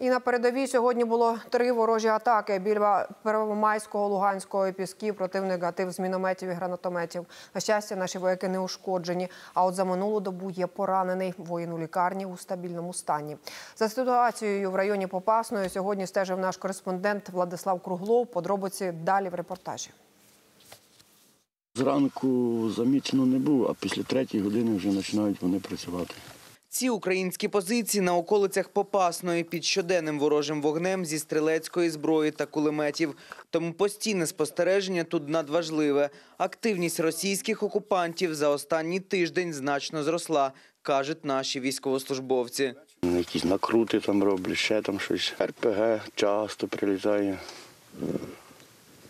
І на передовій сьогодні було три ворожі атаки біля Первомайського, Луганського Пісків. Противник гатив з мінометів і гранатометів. На щастя, наші вояки не ушкоджені. А от за минулу добу є поранений воїн у лікарні у стабільному стані. За ситуацією в районі Попасної сьогодні стежив наш кореспондент Владислав Круглов. Подробиці далі в репортажі. Зранку замічено не був, а після третьої години вже починають вони працювати. Ці українські позиції на околицях Попасної під щоденним ворожим вогнем зі стрілецької зброї та кулеметів. Тому постійне спостереження тут надважливе. Активність російських окупантів за останній тиждень значно зросла, кажуть наші військовослужбовці. Якісь накрути там роблять, ще там щось. РПГ часто прилітає.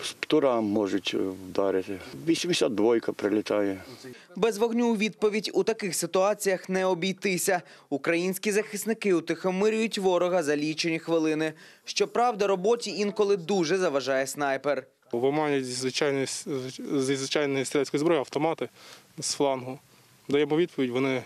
З птурам можуть е, вдарити. 82-ка прилітає. Без вогню у відповідь у таких ситуаціях не обійтися. Українські захисники утихомирюють ворога за лічені хвилини. Щоправда, роботі інколи дуже заважає снайпер. Виманюють зі звичайної, зі звичайної стрілецької зброї автомати з флангу. Даємо відповідь, вони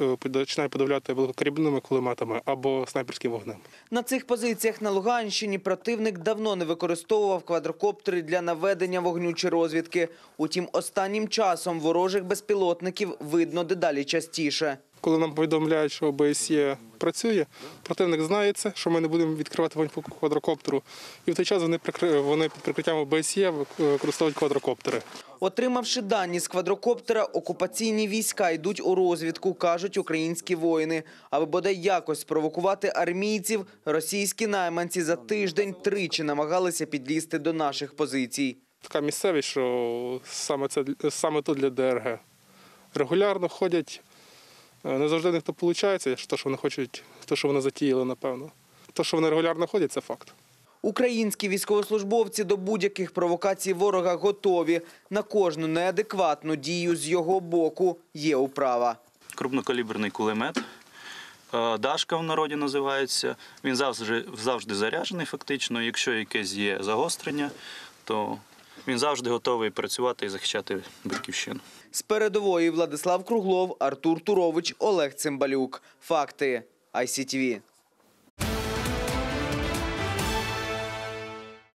е, починають подавляти великокаліберними кулеметами або снайперським вогнем. На цих позиціях на Луганщині противник давно не використовував квадрокоптери для наведення вогню чи розвідки. Утім, останнім часом ворожих безпілотників видно дедалі частіше. Коли нам повідомляють, що ОБСЄ працює, противник знає це, що ми не будемо відкривати вогонь по квадрокоптеру. І в той час вони, вони під прикриттям ОБСЄ використовують квадрокоптери. Отримавши дані з квадрокоптера, окупаційні війська йдуть у розвідку, кажуть українські воїни. Аби бодай якось спровокувати армійців, російські найманці за тиждень тричі намагалися підлізти до наших позицій. Така місцевість, що саме, це, саме тут для ДРГ. Регулярно ходять, не завжди в них то виходить, що вони хочуть, то, що вони затіяли, напевно. То, що вони регулярно ходять, це факт. Українські військовослужбовці до будь-яких провокацій ворога готові. На кожну неадекватну дію з його боку є управа. крупнокаліберний кулемет. е, Дашка в народі називається. Він завжди, завжди заряджений, фактично. Якщо якесь є загострення, то він завжди готовий працювати і захищати батьківщину. З передової Владислав Круглов, Артур Турович, Олег Цимбалюк. Факти ICTV.